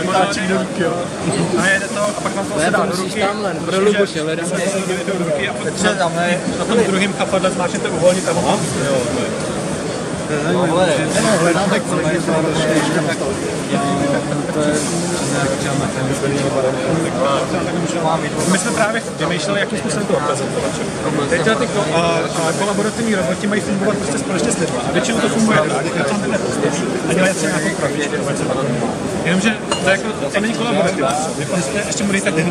vytáčí do ruky, jo. A jede to, a pak vám to se dá do ruky. tamhle, Prostě, pro Luboše, se to do ruky a pak se tam na tom druhém chapadle zmáčnete uvolnit a Hledám tak co mají My jsme právě vymýšleli, jakým způsobem to odprezentovat. Teď ty kolaborativní roboti mají fungovat prostě společně s lidmi. A většinou to funguje a dělají si nějakou krabičku. Jenomže to, jako, to není kolaborativní. Vy prostě ještě budete Ne,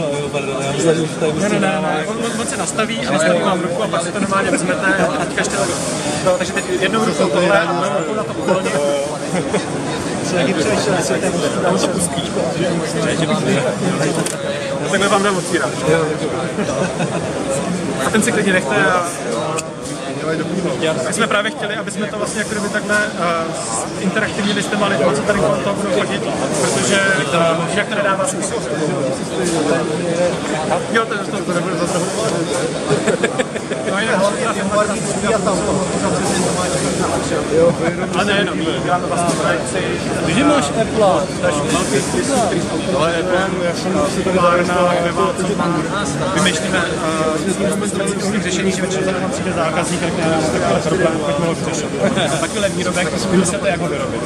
ne, ne, ne. On, on, se nastaví a nastaví vám ruku a pak si to normálně vezmete a teďka ještě takhle. No, takže teď jednou rukou tohle a druhou rukou na to uvolně. Ten on to pustí. Takhle vám dám otvírat. A ten si klidně nechte a my jsme právě chtěli, aby jsme to vlastně jako kdyby takhle uh, interaktivně s těma lidma, co tady kolem toho budou chodit, protože uh, jinak to nedává smysl. Jo, to, to, to nebude zase No jinak, a ne, no, my děláme vlastně projekci. Když máš Apple, Ale já jsem si to kde má co vymýšlíme uh, řešení, že většinou nám přijde zákazník, a řekne, takhle problém, pojďme ho vyřešit. Takovýhle výrobek, zkusíte jako vyrobit.